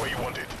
way you wanted.